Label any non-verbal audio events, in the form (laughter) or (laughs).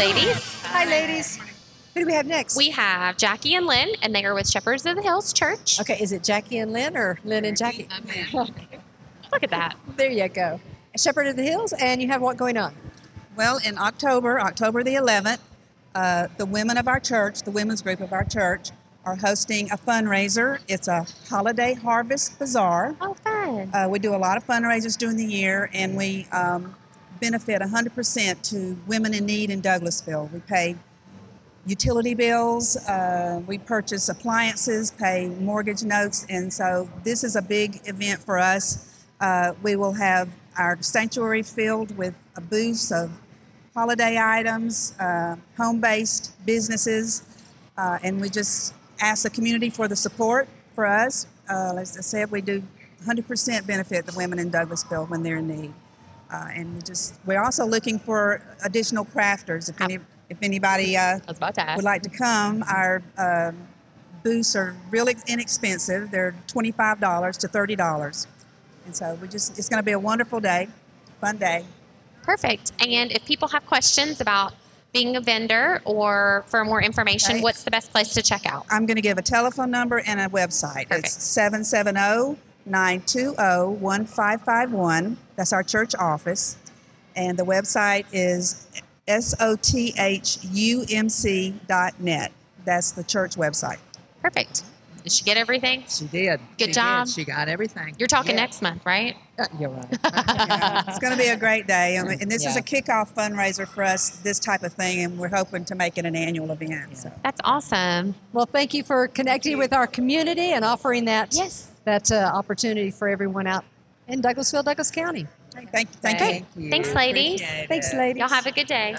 ladies. Hi, ladies. Who do we have next? We have Jacki and Lynn, and they are with Shepherds of the Hills Church. okay, is it Jacki and Lynn or Lynn and Jacki? (laughs) Look at that. There you go. Shepherd of the Hills, and you have what going on? Well, in October, October the 11th, uh, the women of our church, the women's group of our church, are hosting a fundraiser. It's a holiday harvest bazaar. Oh, fun. Uh, we do a lot of fundraisers during the year, and we um, benefit 100% to women in need in Douglasville. We pay utility bills, uh, we purchase appliances, pay mortgage notes, and so this is a big event for us. Uh, we will have our sanctuary filled with a booth of holiday items, uh, home based businesses, uh, and we just ask the community for the support for us. Uh, as I said, we do 100% benefit the women in Douglasville when they're in need. Uh, and just we're also looking for additional crafters. If any if anybody uh, I was about to ask. would like to come, our um booths are really inexpensive. They're twenty five dollars to thirty dollars, and so we just it's going to be a wonderful day, fun day. Perfect. And if people have questions about being a vendor or for more information, Okay. what's the best place to check out? I'm going to give a telephone number and a website. Perfect. It's 770 920 1551. That's our church office. And the website is sothumc.net. That's the church website. Perfect. Did she get everything? She did. Good She job. Did. She got everything. You're talking Yeah. next month, right? Uh, You're right. Yeah, (laughs) it's going to be a great day. And and this is a kickoff fundraiser for us, this type of thing, and we're hoping to make it an annual event. So. That's awesome. Well, thank you for connecting with our community and offering that Yes. That uh, opportunity for everyone out in Douglasville, Douglas County. Thank, thank you. Okay. Thanks, ladies. Thanks, ladies. Y'all have a good day.